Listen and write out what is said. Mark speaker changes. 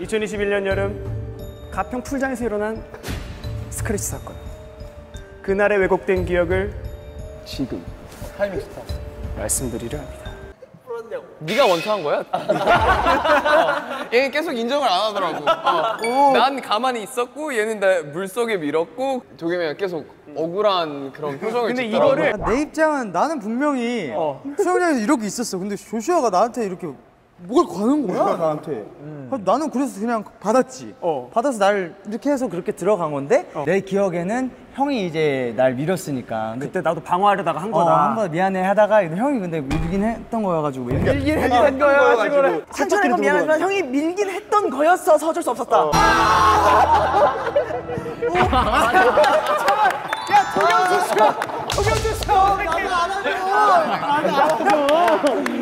Speaker 1: 2021년 여름 가평 풀장에서 일어난 스크래치 사건. 그날의 왜곡된 기억을 지금
Speaker 2: 타이밍 좋다.
Speaker 1: 말씀드리려 합니다.
Speaker 2: 네가 먼저 한 거야? 어, 얘는 계속 인정을 안 하더라고. 어. 난 가만히 있었고 얘는 나 물속에 밀었고 도겸이가 계속 억울한 그런 표정을
Speaker 1: 근데
Speaker 2: 짓더라고.
Speaker 1: 이거를
Speaker 3: 내 입장은 나는 분명히 수영장에서 이렇게 있었어. 근데 조슈아가 나한테 이렇게 뭘 거는 거야 나한테. 그래서 나는 그래서 그냥 받았지.
Speaker 1: 어.
Speaker 3: 받아서 날 이렇게 해서 그렇게 들어간 건데 내 기억에는 형이 이제 날 밀었으니까. 근데
Speaker 1: 그때 나도 방어하려다가 한
Speaker 3: 어,
Speaker 1: 거다.
Speaker 3: 한번 미안해 하다가 형이 근데 밀긴 했던 거여가지고 밀긴
Speaker 1: 한 거야 지금.
Speaker 3: 상처는 건 미안하지만 형이 밀긴 했던 거였어서 어쩔 수 없었다.